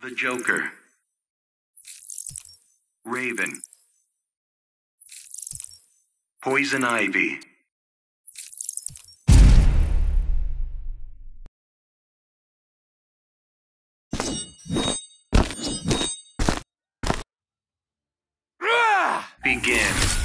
The Joker. Raven. Poison Ivy. Begin.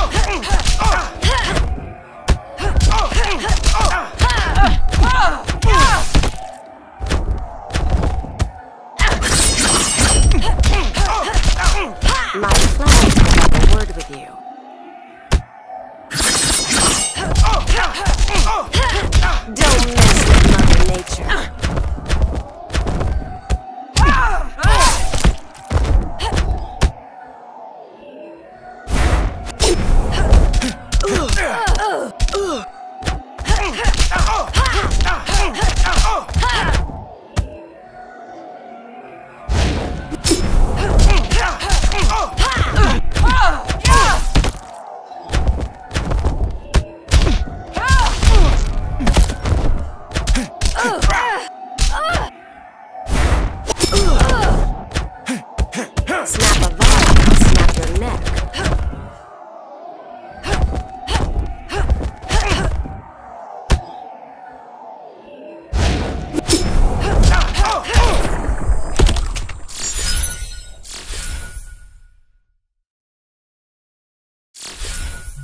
Oh!